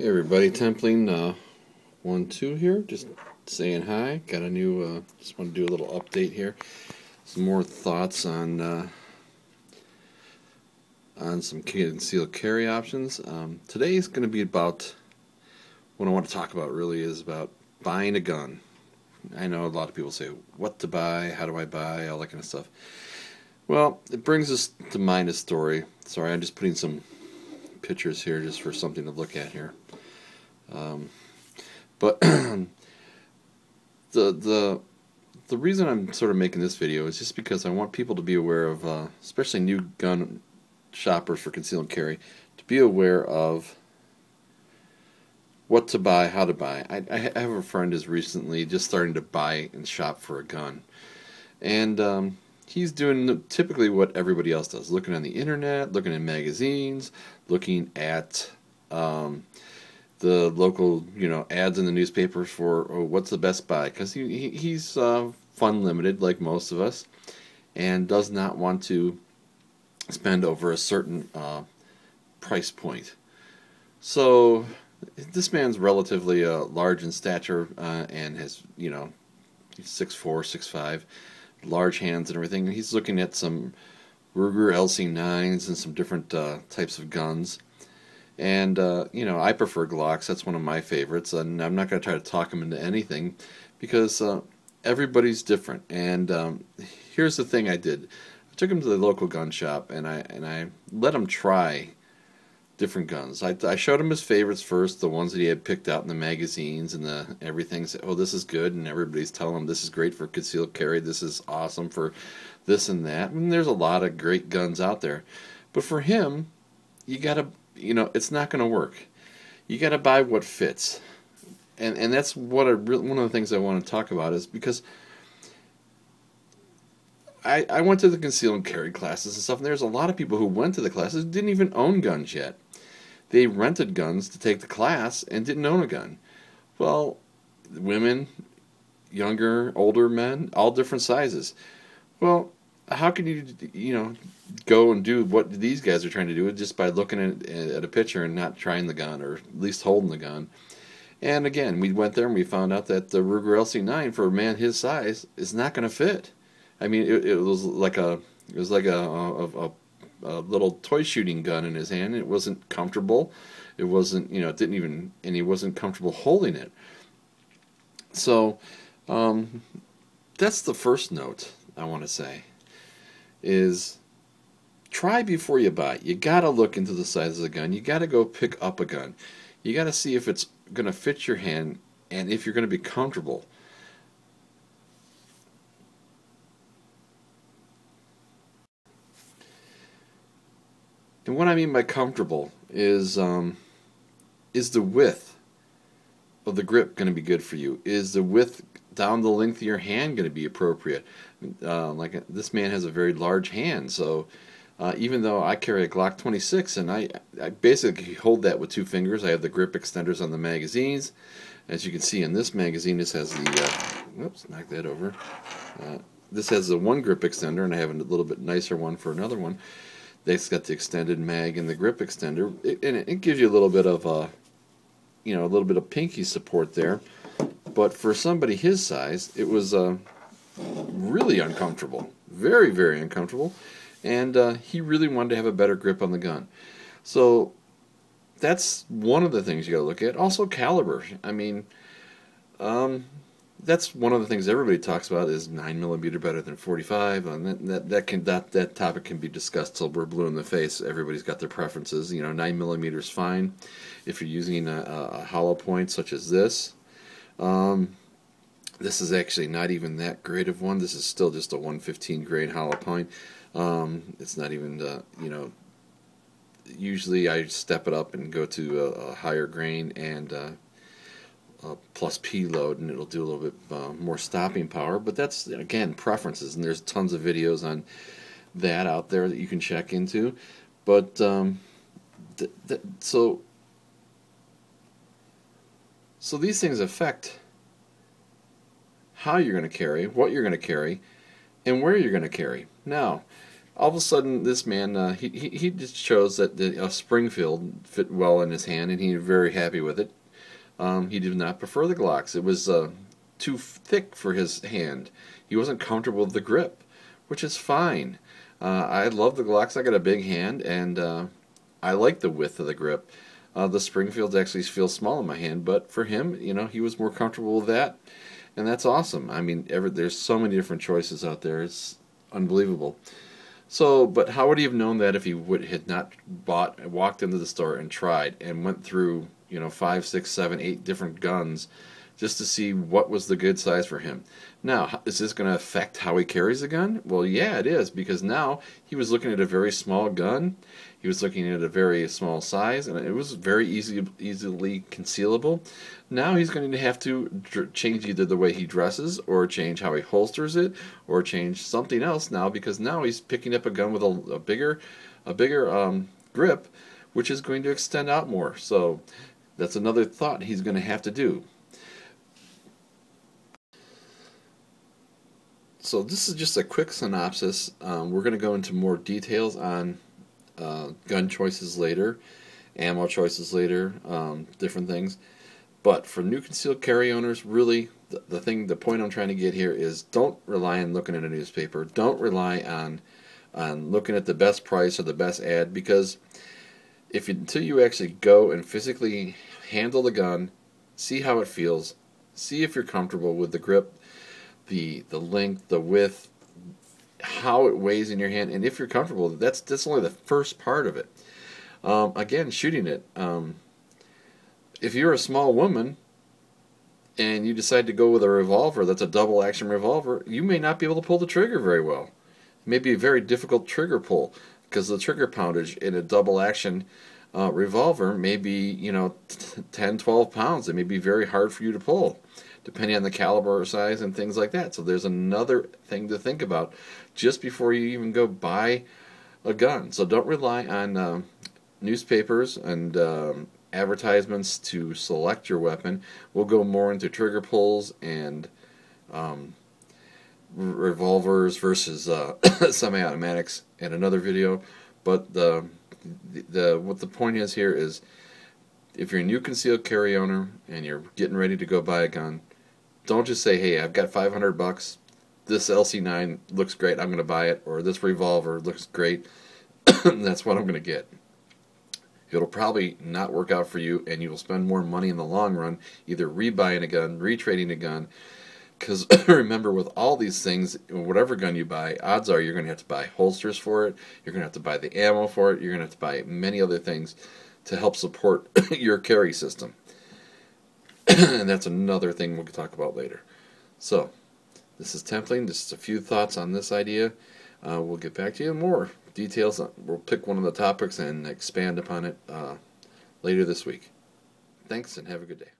Hey everybody, Templing uh, one two here, just saying hi. Got a new, uh, just want to do a little update here. Some more thoughts on uh, on some concealed carry options. Um, today is going to be about what I want to talk about. Really is about buying a gun. I know a lot of people say what to buy, how do I buy, all that kind of stuff. Well, it brings us to mind a story. Sorry, I'm just putting some pictures here just for something to look at here. Um, but the the the reason I'm sort of making this video is just because I want people to be aware of, uh, especially new gun shoppers for concealed carry, to be aware of what to buy, how to buy. I, I have a friend who's recently just starting to buy and shop for a gun, and um, he's doing typically what everybody else does: looking on the internet, looking in magazines, looking at um, the local, you know, ads in the newspaper for oh, what's the best buy because he, he, he's uh, fun limited like most of us, and does not want to spend over a certain uh, price point. So this man's relatively uh, large in stature uh, and has, you know, six four, six five, large hands and everything. He's looking at some Ruger LC9s and some different uh, types of guns and, uh, you know, I prefer Glocks. That's one of my favorites. And I'm not going to try to talk him into anything because uh, everybody's different. And um, here's the thing I did I took him to the local gun shop and I, and I let him try different guns. I, I showed him his favorites first, the ones that he had picked out in the magazines and the everything. Said, oh, this is good, and everybody's telling him this is great for concealed carry. This is awesome for this and that. And there's a lot of great guns out there, but for him, you got to you know, it's not going to work. You got to buy what fits, and and that's what I re- one of the things I want to talk about is because. I, I went to the conceal and carry classes and stuff, and there's a lot of people who went to the classes didn't even own guns yet. They rented guns to take the class and didn't own a gun. Well, women, younger, older men, all different sizes. Well, how can you you know go and do what these guys are trying to do just by looking at, at a picture and not trying the gun or at least holding the gun? And again we went there and we found out that the Ruger LC9 for a man his size is not going to fit. I mean it, it, was like a it was like a, a, a, a little toy shooting gun in his hand. It wasn't comfortable. It wasn't you know it didn't even and he wasn't comfortable holding it. So um, that's the first note I want to say is try before you buy. You got to look into the size of the gun. You got to go pick up a gun. You got to see if it's going to fit your hand and if you're going to be comfortable. And what I mean by comfortable is um, is the width of the grip going to be good for you? Is the width down the length of your hand going to be appropriate? Uh, like this man has a very large hand, so uh, even though I carry a Glock 26 and I, I basically hold that with two fingers, I have the grip extenders on the magazines. As you can see in this magazine, this has the, uh, whoops, knock that over. Uh, this has the one grip extender, and I have a little bit nicer one for another one. That's got the extended mag and the grip extender, it, and it gives you a little bit of, uh, you know, a little bit of pinky support there. But for somebody his size, it was uh, really uncomfortable, very, very uncomfortable, and uh, he really wanted to have a better grip on the gun. So that's one of the things you got to look at. Also, caliber. I mean, um, that's one of the things everybody talks about is nine millimeter better than 45, and that, that that can that that topic can be discussed till we're blue in the face. Everybody's got their preferences. You know, nine millimeter is fine if you're using a, a hollow point such as this. Um, this is actually not even that great of one. This is still just a 115 grain hollow point. Um, it's not even, you know, usually I step it up and go to a, a higher grain and uh, plus P load, and it'll do a little bit uh, more stopping power. But that's again preferences, and there's tons of videos on that out there that you can check into. But um, so so these things affect how you're going to carry, what you're going to carry, and where you're going to carry. Now, all of a sudden, this man uh, he, he he just chose that the uh, Springfield fit well in his hand, and he was very happy with it. Um, he did not prefer the Glocks; it was uh, too thick for his hand. He wasn't comfortable with the grip, which is fine. Uh, I love the Glocks. I got a big hand, and uh, I like the width of the grip. Uh, the Springfields actually feel small in my hand, but for him, you know, he was more comfortable with that, and that's awesome. I mean, ever, there's so many different choices out there. It's unbelievable. So, but how would he have known that if he would had not bought, walked into the store and tried and went through, you know, five, six, seven, eight different guns just to see what was the good size for him. Now, is this going to affect how he carries a gun? Well, yeah, it is, because now he was looking at a very small gun. He was looking at a very small size, and it was very easy, easily concealable. Now he's going to have to change either the way he dresses, or change how he holsters it, or change something else now, because now he's picking up a gun with a, a bigger, a bigger um, grip, which is going to extend out more. So that's another thought he's going to have to do. so this is just a quick synopsis. Um, we're going to go into more details on uh, gun choices later, ammo choices later, um, different things. But for new concealed carry owners, really, the, the thing, the point I'm trying to get here is don't rely on looking at a newspaper. Don't rely on on looking at the best price or the best ad because if you, until you actually go and physically handle the gun, see how it feels, see if you're comfortable with the grip, the the length, the width, how it weighs in your hand, and if you're comfortable, that's that's only the first part of it. Um, again, shooting it. Um, if you're a small woman and you decide to go with a revolver that's a double action revolver, you may not be able to pull the trigger very well. It may be a very difficult trigger pull because the trigger poundage in a double action uh, revolver may be, you know, 10, 12 pounds. It may be very hard for you to pull depending on the caliber size and things like that. So there's another thing to think about just before you even go buy a gun. So don't rely on uh, newspapers and um, advertisements to select your weapon. We'll go more into trigger pulls and um, revolvers versus uh, semi-automatics in another video. But the, the, what the point is here is if you're a new concealed carry owner and you're getting ready to go buy a gun, don't just say, "Hey, I've got 500 bucks. This LC9 looks great. I'm going to buy it," or "This revolver looks great. That's what I'm going to get." It'll probably not work out for you, and you will spend more money in the long run, either rebuying a gun, retrading a gun. Because remember, with all these things, whatever gun you buy, odds are you're going to have to buy holsters for it. You're going to have to buy the ammo for it. You're going to have to buy many other things to help support your carry system. and that's another thing we'll talk about later. So, this is Templing. Just a few thoughts on this idea. Uh, we'll get back to you more details. We'll pick one of the topics and expand upon it uh, later this week. Thanks and have a good day.